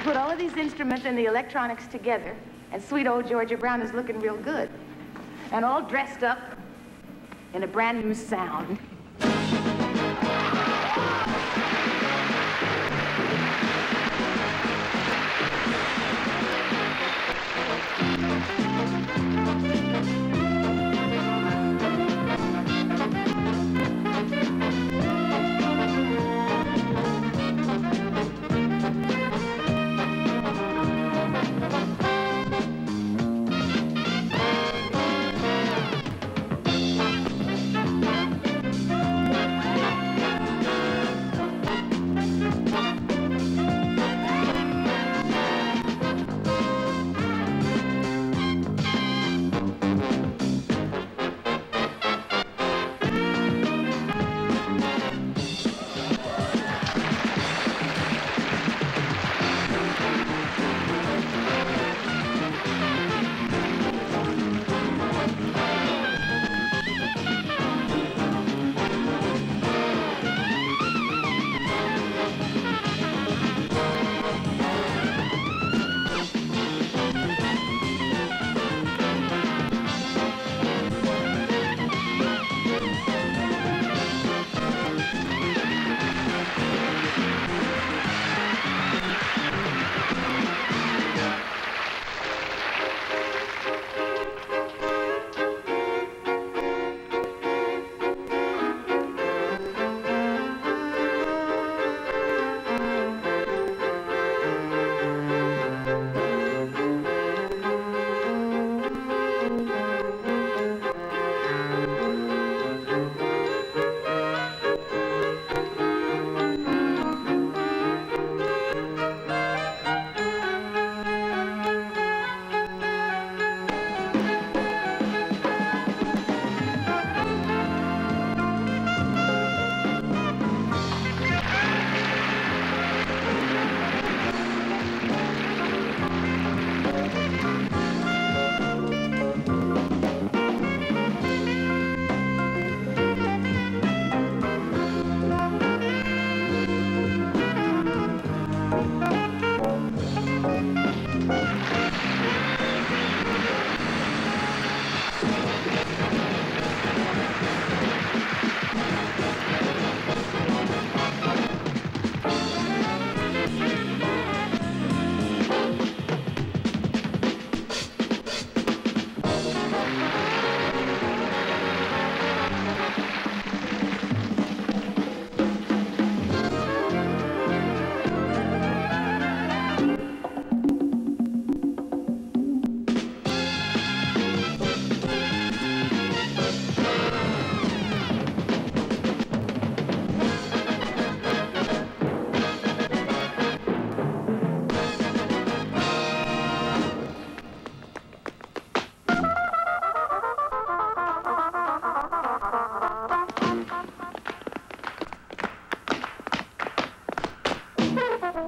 You put all of these instruments and the electronics together, and sweet old Georgia Brown is looking real good. And all dressed up in a brand new sound.